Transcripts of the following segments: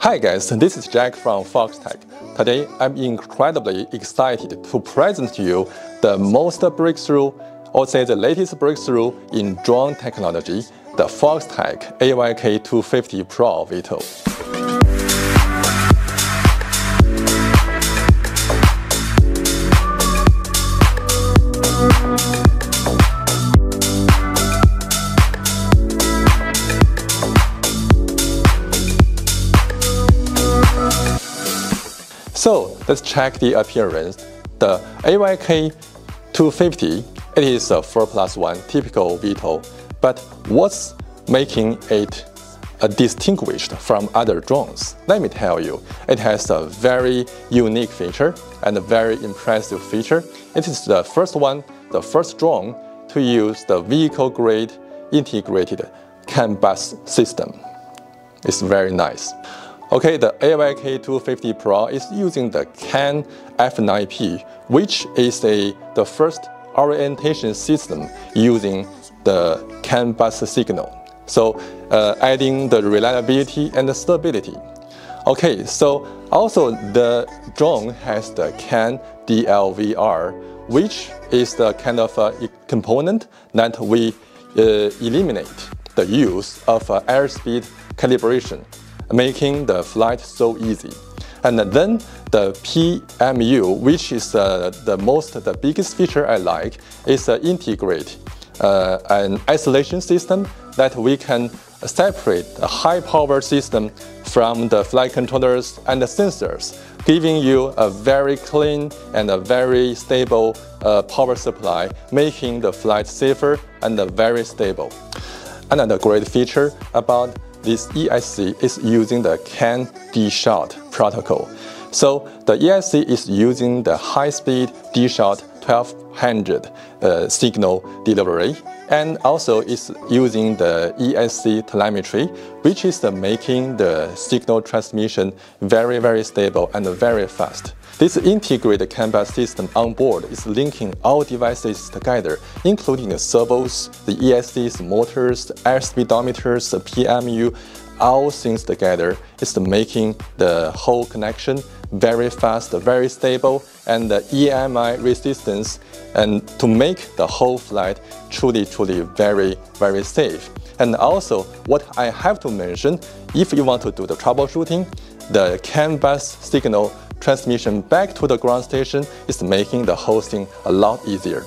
Hi guys, this is Jack from Foxtech. Today I'm incredibly excited to present to you the most breakthrough, or say the latest breakthrough in drone technology, the Foxtech AYK250 Pro VTOL. So let's check the appearance. The AYK 250, it is a 4 plus 1 typical VTOL, but what's making it uh, distinguished from other drones? Let me tell you, it has a very unique feature and a very impressive feature. It is the first one, the first drone to use the vehicle-grade integrated CAN bus system. It's very nice. Okay, the AYK 250 Pro is using the CAN F9P, which is a, the first orientation system using the CAN bus signal. So uh, adding the reliability and the stability. Okay, so also the drone has the CAN DLVR, which is the kind of uh, component that we uh, eliminate the use of uh, airspeed calibration making the flight so easy. And then the PMU, which is uh, the most, the biggest feature I like, is uh, integrate uh, an isolation system that we can separate a high power system from the flight controllers and the sensors, giving you a very clean and a very stable uh, power supply, making the flight safer and very stable. Another great feature about this ESC is using the CAN D-Shot protocol. So the ESC is using the high-speed D-Shot 1200 uh, signal delivery and also it's using the ESC telemetry, which is making the signal transmission very, very stable and very fast. This integrated CAN bus system on board is linking all devices together, including the servos, the ESCs, motors, air speedometers, the PMU, all things together is making the whole connection very fast, very stable, and the EMI resistance, and to make the whole flight truly, truly very, very safe. And also, what I have to mention, if you want to do the troubleshooting, the CAN bus signal transmission back to the ground station is making the whole thing a lot easier.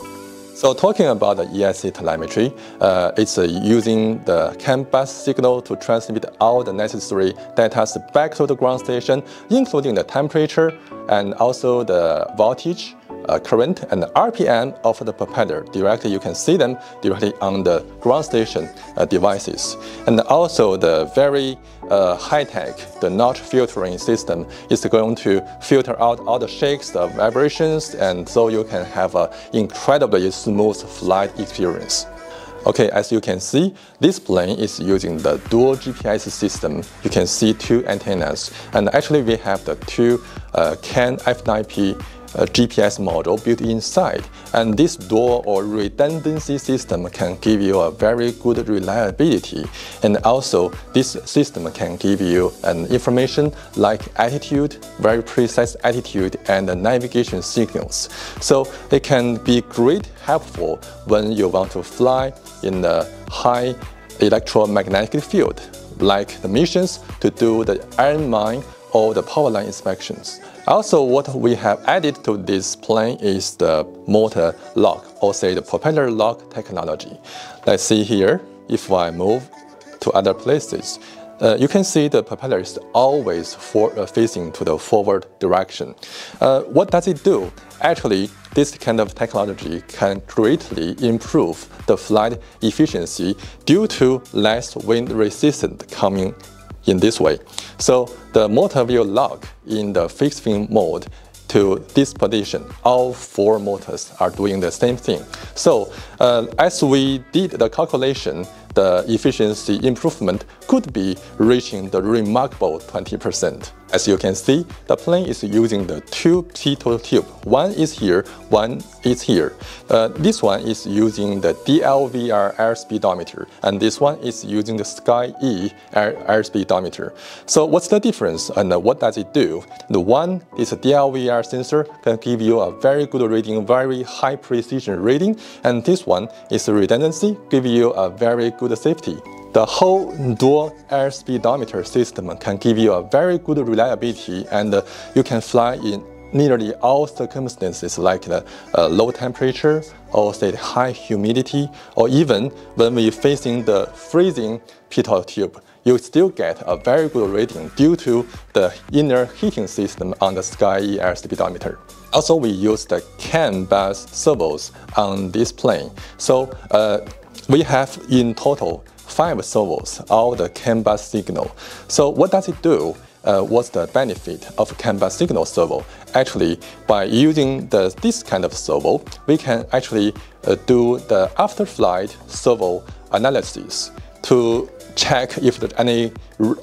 So talking about the ESC telemetry, uh, it's uh, using the CAN bus signal to transmit all the necessary data back to the ground station, including the temperature and also the voltage, uh, current and RPM of the propeller. Directly, you can see them directly on the ground station uh, devices. And also the very uh, high-tech, the notch filtering system is going to filter out all the shakes, the vibrations, and so you can have an incredibly smooth flight experience. Okay, as you can see, this plane is using the dual GPS system. You can see two antennas, and actually we have the two uh, CAN F9P a GPS module built inside. And this dual or redundancy system can give you a very good reliability. And also, this system can give you an information like attitude, very precise attitude, and navigation signals. So they can be great helpful when you want to fly in a high electromagnetic field, like the missions to do the iron mine or the power line inspections. Also, what we have added to this plane is the motor lock, or say the propeller lock technology. Let's see here, if I move to other places, uh, you can see the propeller is always for, uh, facing to the forward direction. Uh, what does it do? Actually, this kind of technology can greatly improve the flight efficiency due to less wind resistance coming in this way. So the motor will lock in the fixed wing mode to this position. All four motors are doing the same thing. So uh, as we did the calculation, the efficiency improvement could be reaching the remarkable 20%. As you can see, the plane is using the two pitot tube. One is here, one is here. Uh, this one is using the DLVR air speedometer, and this one is using the Sky E air, air speedometer. So what's the difference and what does it do? The one is a DLVR sensor can give you a very good reading, very high precision reading, and this one is redundancy, give you a very good safety. The whole dual air speedometer system can give you a very good reliability and you can fly in nearly all circumstances like the uh, low temperature or say high humidity or even when we're facing the freezing pitot tube you still get a very good rating due to the inner heating system on the Sky air speedometer. Also, we use the CAN bus servos on this plane. So uh, we have in total five servos of the CAN bus signal. So what does it do? Uh, what's the benefit of CAN bus signal servo? Actually, by using the, this kind of servo, we can actually uh, do the after-flight servo analysis to check if any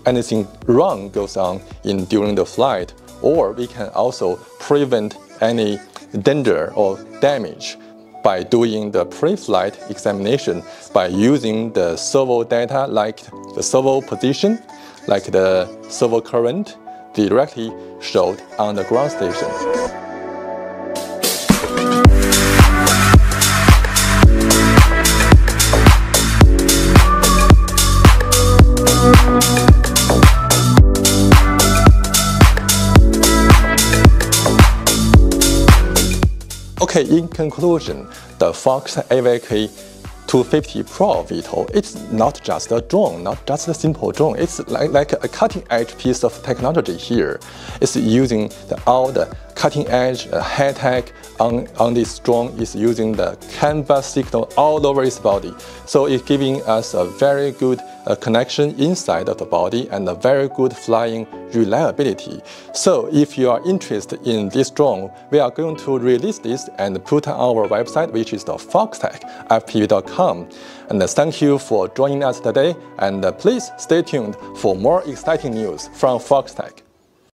anything wrong goes on in during the flight, or we can also prevent any danger or damage by doing the pre-flight examination by using the servo data like the servo position, like the servo current directly showed on the ground station. In conclusion, the Fox AYK 250 Pro VTOL, it's not just a drone, not just a simple drone. It's like, like a cutting-edge piece of technology here. It's using the, all the cutting-edge uh, high-tech on, on this drone is using the CAN bus signal all over its body. So it's giving us a very good uh, connection inside of the body and a very good flying reliability. So if you are interested in this drone, we are going to release this and put on our website, which is the foxtech.fpv.com. And thank you for joining us today, and please stay tuned for more exciting news from Foxtech.